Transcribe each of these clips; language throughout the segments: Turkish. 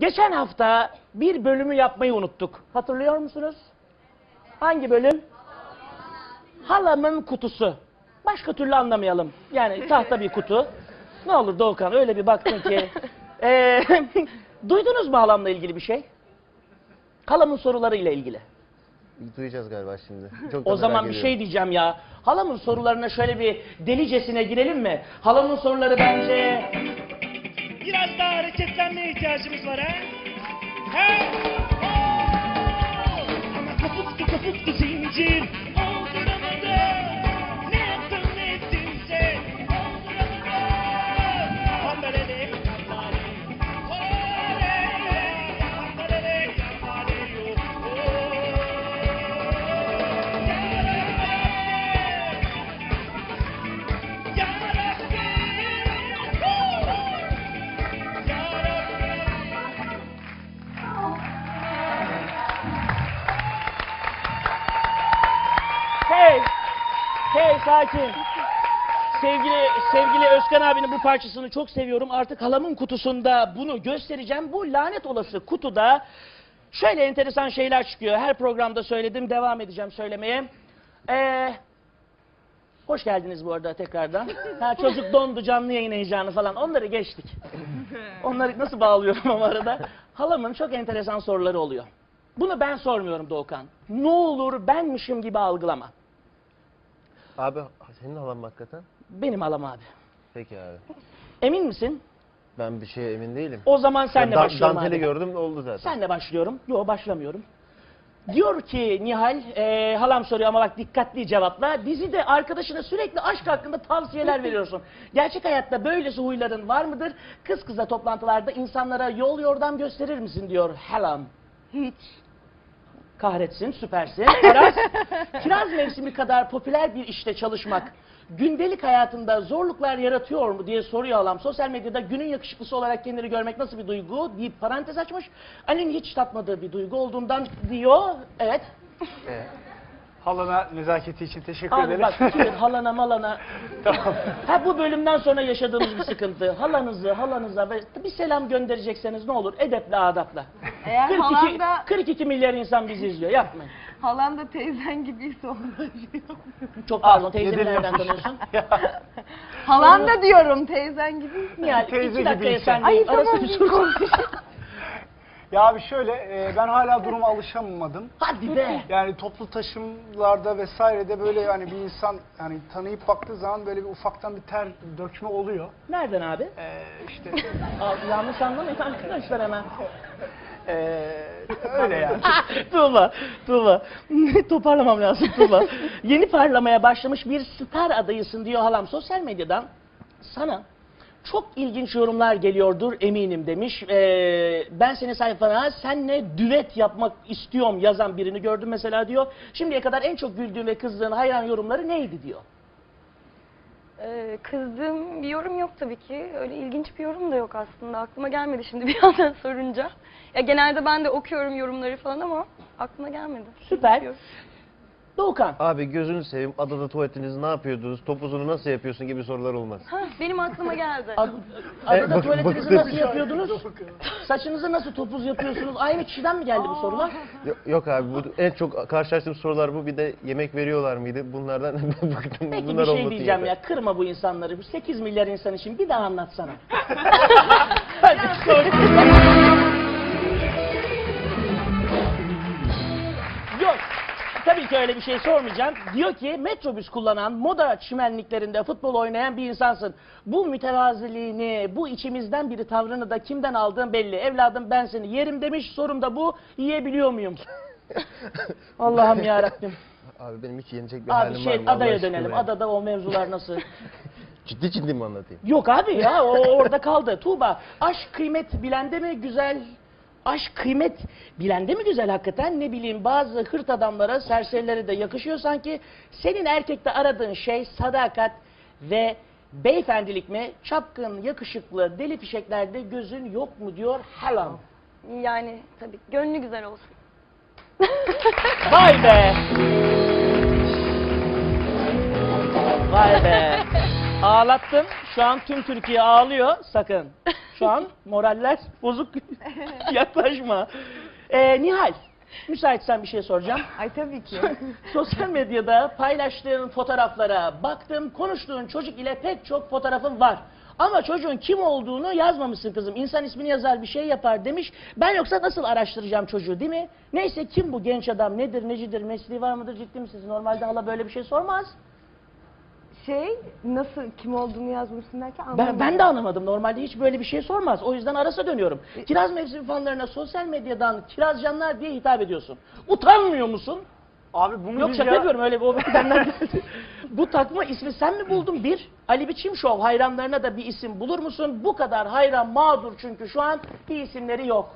Geçen hafta bir bölümü yapmayı unuttuk. Hatırlıyor musunuz? Hangi bölüm? Halamın kutusu. Başka türlü anlamayalım. Yani tahta bir kutu. Ne olur Doğukan öyle bir baktın ki. Ee, duydunuz mu halamla ilgili bir şey? Halamın sorularıyla ilgili. Duyacağız galiba şimdi. Çok da O merak zaman bir ediyorum. şey diyeceğim ya. Halamın sorularına şöyle bir delicesine girelim mi? Halamın soruları bence... Biraz daha hareketlenmeye ihtiyacımız var ha? Sakin. Sevgili sevgili Özkan abinin bu parçasını çok seviyorum. Artık halamın kutusunda bunu göstereceğim. Bu lanet olası kutuda şöyle enteresan şeyler çıkıyor. Her programda söyledim, devam edeceğim söylemeye. Ee, hoş geldiniz bu arada tekrardan. Ha, çocuk dondu canlı yayın heyecanı falan. Onları geçtik. Onları nasıl bağlıyorum ama arada. Halamın çok enteresan soruları oluyor. Bunu ben sormuyorum Doğukan. Ne olur benmişim gibi algılama. Abi senin halan mı hakikaten? Benim halam abi. Peki abi. Emin misin? Ben bir şeye emin değilim. O zaman senle Dan- başlıyorum Danteli abi. gördüm oldu zaten. Senle başlıyorum. Yok başlamıyorum. Diyor ki Nihal, e, halam soruyor ama bak dikkatli cevapla. Dizide arkadaşına sürekli aşk hakkında tavsiyeler veriyorsun. Gerçek hayatta böylesi huyların var mıdır? Kız kıza toplantılarda insanlara yol yordam gösterir misin diyor halam. Hiç. Kahretsin, süpersin. Aras, kiraz mevsimi kadar popüler bir işte çalışmak gündelik hayatında zorluklar yaratıyor mu diye soruyor halam. Sosyal medyada günün yakışıklısı olarak kendini görmek nasıl bir duygu deyip parantez açmış. Ali'nin hiç tatmadığı bir duygu olduğundan diyor. Evet. Halana nezaketi için teşekkür Abi ederim. bak halana malana. tamam. Ha bu bölümden sonra yaşadığımız bir sıkıntı. Halanızı, halanıza ve bir selam gönderecekseniz ne olur edepli adapla. Eğer 42, halan da, 42 milyar insan bizi izliyor. Yapmayın. halan da teyzen gibiyse ondan şey. Çok pardon teyzemi yediriyorum. nereden tanıyorsun? Halan da diyorum teyzen gibiyse. Nihal Teyze iki dakikaya gibiyse. sen Ay tamam. bir soru. Ya abi şöyle, e, ben hala duruma alışamadım. Hadi be. Yani toplu taşımlarda vesairede böyle yani bir insan yani tanıyıp baktığı zaman böyle bir ufaktan bir ter dökme oluyor. Nereden abi? E, işte Abi, yanlış anlamayın arkadaşlar hemen. E, öyle yani. Tuğba, Tuğba. Toparlamam lazım Tuğba. Yeni parlamaya başlamış bir star adayısın diyor halam sosyal medyadan. Sana çok ilginç yorumlar geliyordur eminim demiş. Ee, ben senin sayfana senle düet yapmak istiyorum yazan birini gördüm mesela diyor. Şimdiye kadar en çok güldüğün ve kızdığın hayran yorumları neydi diyor. Ee, kızdığım bir yorum yok tabii ki. Öyle ilginç bir yorum da yok aslında. Aklıma gelmedi şimdi bir anda sorunca. Ya genelde ben de okuyorum yorumları falan ama aklıma gelmedi. Süper. Doğukan. Abi gözünü seveyim adada tuvaletinizi ne yapıyordunuz? Topuzunu nasıl yapıyorsun gibi sorular olmaz. Ha, benim aklıma geldi. Ad- Adada bak- tuvaletinizi baktım. nasıl yapıyordunuz? Saçınızı nasıl topuz yapıyorsunuz? Aynı kişiden mi geldi bu sorular? Yok, yok abi bu en çok karşılaştığım sorular bu. Bir de yemek veriyorlar mıydı? Bunlardan bıktım. Peki Bunlar bir şey olmasın diyeceğim yeter. ya. Kırma bu insanları. Bu 8 milyar insan için bir daha anlatsana. Hadi sor. Öyle bir şey sormayacağım. Diyor ki metrobüs kullanan, moda çimenliklerinde futbol oynayan bir insansın. Bu mütevaziliğini, bu içimizden biri tavrını da kimden aldığın belli. Evladım ben seni yerim demiş. Sorum da bu. Yiyebiliyor muyum? Allah'ım ya Rabbim. Abi benim hiç yenecek bir Abi halim var şey mı? Allah adaya aşkına dönelim. ya. Adada o mevzular nasıl? Ciddi ciddi mi anlatayım? Yok abi ya o orada kaldı. Tuğba aşk kıymet bilende mi güzel? Aşk kıymet bilende mi güzel hakikaten? Ne bileyim bazı hırt adamlara, serserilere de yakışıyor sanki. Senin erkekte aradığın şey sadakat ve beyefendilik mi? Çapkın, yakışıklı, deli fişeklerde gözün yok mu diyor halam. Yani tabii gönlü güzel olsun. Vay be! Vay be! Ağlattın. Şu an tüm Türkiye ağlıyor. Sakın. Şu an moraller bozuk. Yaklaşma. Ee, Nihal, müsaitsen bir şey soracağım. Ay tabii ki. Sosyal medyada paylaştığın fotoğraflara baktım. Konuştuğun çocuk ile pek çok fotoğrafın var. Ama çocuğun kim olduğunu yazmamışsın kızım. İnsan ismini yazar bir şey yapar demiş. Ben yoksa nasıl araştıracağım çocuğu değil mi? Neyse kim bu genç adam? Nedir, necidir, mesleği var mıdır, ciddi misiniz? Normalde hala böyle bir şey sormaz. Şey nasıl kim olduğunu yazmışsın derken Ben, anlamadım. ben de anlamadım. Normalde hiç böyle bir şey sormaz. O yüzden arasa dönüyorum. Kiraz mevsimi fanlarına sosyal medyadan kirazcanlar diye hitap ediyorsun. Utanmıyor musun? Abi bunu Yok biz şaka ya- yapıyorum öyle bir o benden geldi. Bu takma ismi sen mi buldun? Bir, Ali Biçim Show hayranlarına da bir isim bulur musun? Bu kadar hayran mağdur çünkü şu an bir isimleri yok.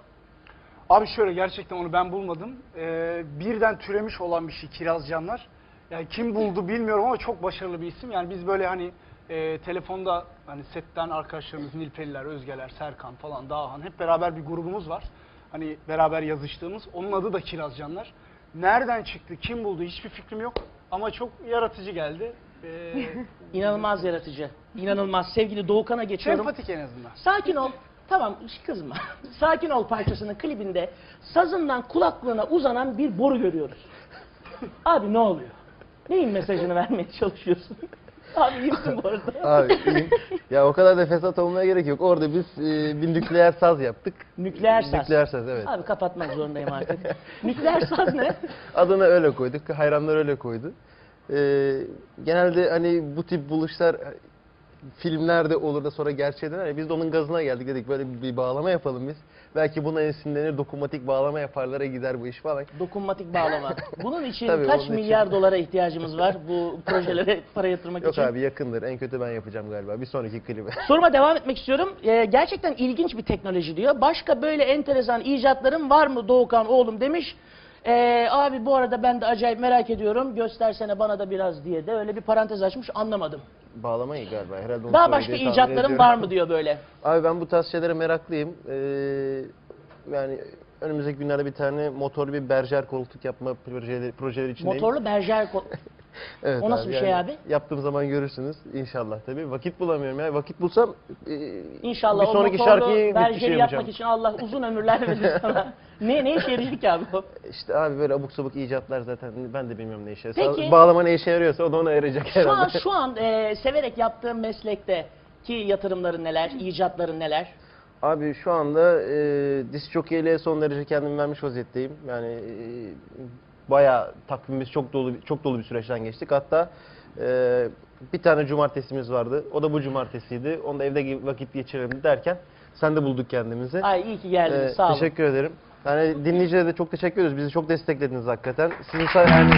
Abi şöyle gerçekten onu ben bulmadım. Ee, birden türemiş olan bir şey Kirazcanlar. Yani kim buldu bilmiyorum ama çok başarılı bir isim. Yani biz böyle hani e, telefonda hani setten arkadaşlarımız Nilpeliler, Özgeler, Serkan falan, Dağhan hep beraber bir grubumuz var. Hani beraber yazıştığımız. Onun adı da Kirazcanlar. Nereden çıktı, kim buldu hiçbir fikrim yok. Ama çok yaratıcı geldi. Ee, İnanılmaz yaratıcı. İnanılmaz. Sevgili Doğukan'a geçiyorum. sempatik en azından. Sakin ol. Tamam kızma. Sakin ol parçasının klibinde sazından kulaklığına uzanan bir boru görüyoruz. Abi ne oluyor? Neyin mesajını vermeye çalışıyorsun? Abi iyi misin bu arada? Abi iyiyim. ya o kadar da fesat olmaya gerek yok. Orada biz e, bir nükleer saz yaptık. Nükleer saz. Nükleer saz evet. Abi kapatmak zorundayım artık. Nükleer saz ne? Adını öyle koyduk. Hayranlar öyle koydu. Ee, genelde hani bu tip buluşlar e, filmlerde olur da sonra gerçeğe döner. ya, Biz de onun gazına geldik dedik böyle bir bağlama yapalım biz. Belki buna esinlenir dokunmatik bağlama yaparlara gider bu iş falan. Dokunmatik bağlama. Bunun için Tabii, kaç onun için. milyar dolara ihtiyacımız var bu projelere para yatırmak Yok için? abi yakındır. En kötü ben yapacağım galiba. Bir sonraki klibe. Soruma devam etmek istiyorum. Ee, gerçekten ilginç bir teknoloji diyor. Başka böyle enteresan icatların var mı Doğukan oğlum demiş. Ee, abi bu arada ben de acayip merak ediyorum. Göstersene bana da biraz diye de öyle bir parantez açmış anlamadım. Bağlamayı galiba herhalde onu Daha başka tahmin icatların ediyorum. var mı diyor böyle. Abi ben bu tarz şeylere meraklıyım. Ee, yani önümüzdeki günlerde bir tane motorlu bir berjer koltuk yapma projeleri, projeleri içindeyim. Motorlu berjer ko- Evet O nasıl bir şey abi? Yaptığım zaman görürsünüz inşallah tabii. Vakit bulamıyorum ya. Vakit bulsam e, İnşallah bir o sonraki motorlu şarkıyı bir şey yapmak için Allah uzun ömürler verir sana. ne ne işe yarayacak abi o? İşte abi böyle abuk sabuk icatlar zaten ben de bilmiyorum ne işe. Sa- Bağlama ne işe yarıyorsa o da ona yarayacak Şu an herhalde. şu an e, severek yaptığın meslekte ki yatırımların neler, icatların neler? Abi şu anda e, disk jokeyliğe son derece kendimi vermiş vaziyetteyim. Yani e, bayağı takvimimiz çok dolu çok dolu bir süreçten geçtik. Hatta e, bir tane cumartesimiz vardı. O da bu cumartesiydi. Onu da evde vakit geçirelim derken sen de bulduk kendimizi. Ay iyi ki geldiniz Ee, sağ olun. Teşekkür ederim. Yani dinleyicilere de çok teşekkür ediyoruz. Bizi çok desteklediniz hakikaten. Sizin say- yani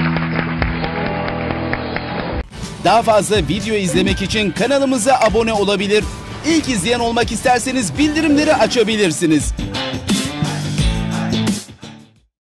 Daha fazla video izlemek için kanalımıza abone olabilir. İlk izleyen olmak isterseniz bildirimleri açabilirsiniz.